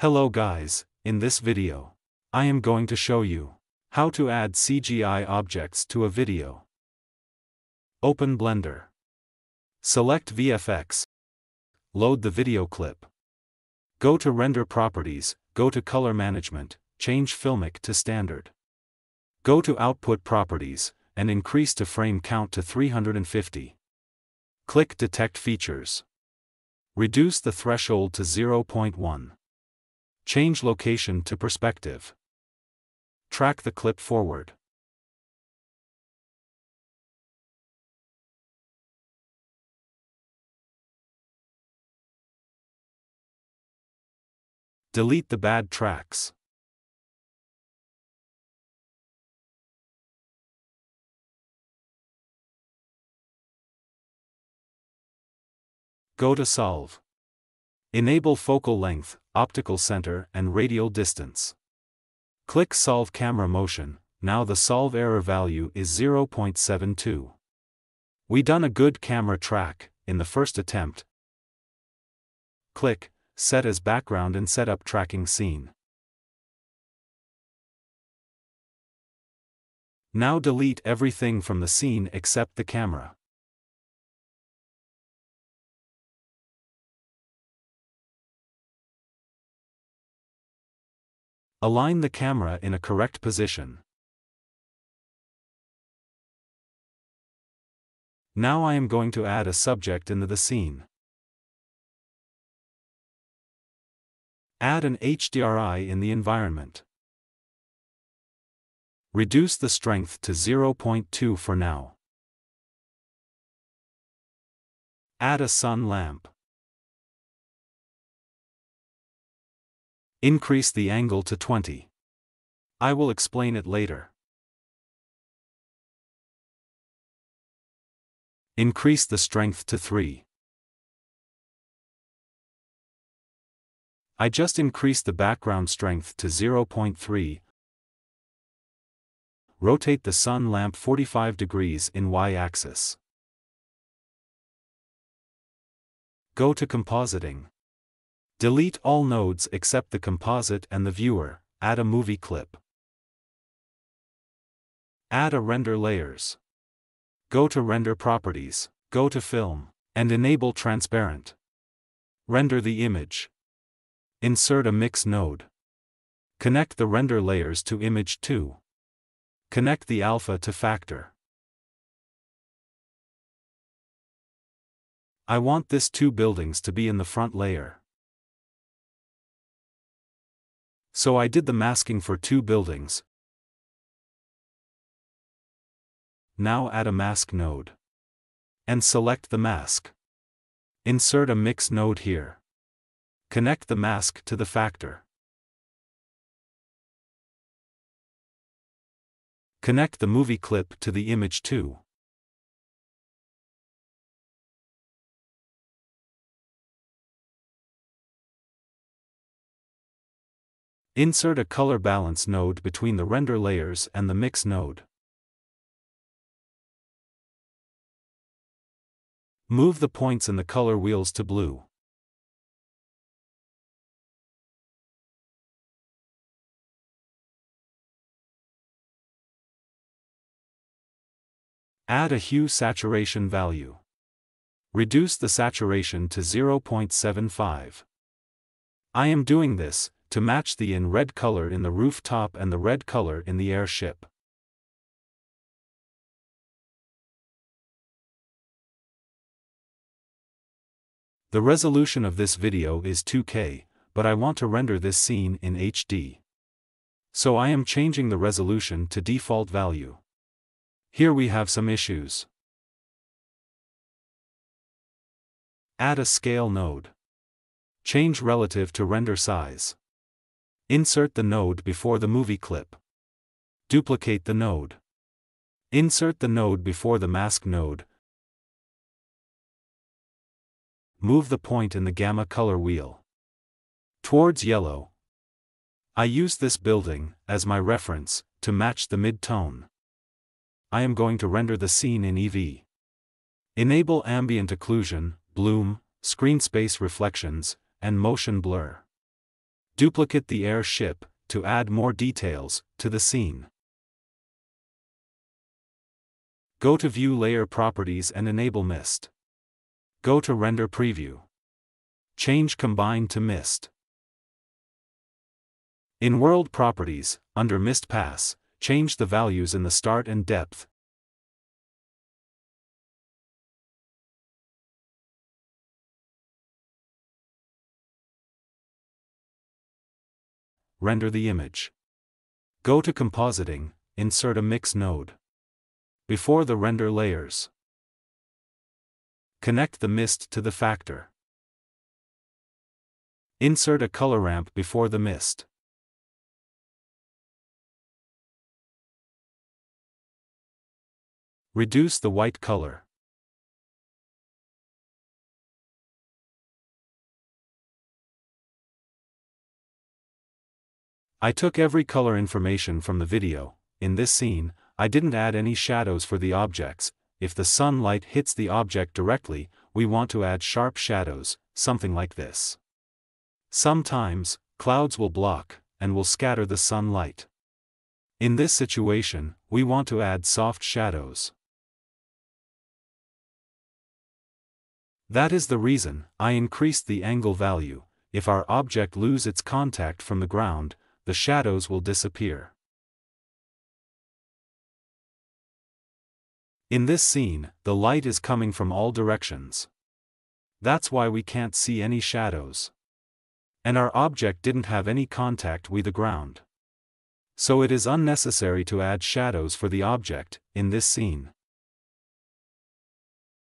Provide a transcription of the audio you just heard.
Hello guys, in this video, I am going to show you how to add CGI objects to a video. Open Blender. Select VFX. Load the video clip. Go to Render Properties, go to Color Management, change Filmic to Standard. Go to Output Properties, and increase to frame count to 350. Click Detect Features. Reduce the threshold to 0.1. Change location to perspective. Track the clip forward. Delete the bad tracks. Go to Solve. Enable focal length, optical center and radial distance. Click Solve Camera Motion, now the solve error value is 0.72. We done a good camera track, in the first attempt. Click, Set as background and set up tracking scene. Now delete everything from the scene except the camera. Align the camera in a correct position. Now I am going to add a subject into the scene. Add an HDRI in the environment. Reduce the strength to 0.2 for now. Add a sun lamp. Increase the angle to 20. I will explain it later. Increase the strength to 3. I just increased the background strength to 0.3. Rotate the sun lamp 45 degrees in y-axis. Go to compositing. Delete all nodes except the composite and the viewer, add a movie clip. Add a render layers. Go to render properties, go to film, and enable transparent. Render the image. Insert a mix node. Connect the render layers to image 2. Connect the alpha to factor. I want this two buildings to be in the front layer. So I did the masking for two buildings. Now add a mask node. And select the mask. Insert a mix node here. Connect the mask to the factor. Connect the movie clip to the image too. Insert a color balance node between the render layers and the mix node. Move the points in the color wheels to blue. Add a hue saturation value. Reduce the saturation to 0.75. I am doing this, to match the in red color in the rooftop and the red color in the airship. The resolution of this video is 2K, but I want to render this scene in HD. So I am changing the resolution to default value. Here we have some issues. Add a scale node. Change relative to render size. Insert the node before the movie clip. Duplicate the node. Insert the node before the mask node. Move the point in the gamma color wheel. Towards yellow. I use this building, as my reference, to match the mid-tone. I am going to render the scene in Eevee. Enable ambient occlusion, bloom, screen space reflections, and motion blur. Duplicate the airship, to add more details, to the scene. Go to View Layer Properties and enable Mist. Go to Render Preview. Change Combine to Mist. In World Properties, under Mist Pass, change the values in the start and depth. Render the image. Go to Compositing, insert a Mix node. Before the render layers. Connect the mist to the factor. Insert a color ramp before the mist. Reduce the white color. I took every color information from the video, in this scene, I didn't add any shadows for the objects, if the sunlight hits the object directly, we want to add sharp shadows, something like this. Sometimes, clouds will block, and will scatter the sunlight. In this situation, we want to add soft shadows. That is the reason I increased the angle value. If our object lose its contact from the ground, the shadows will disappear. In this scene, the light is coming from all directions. That's why we can't see any shadows. And our object didn't have any contact with the ground. So it is unnecessary to add shadows for the object, in this scene.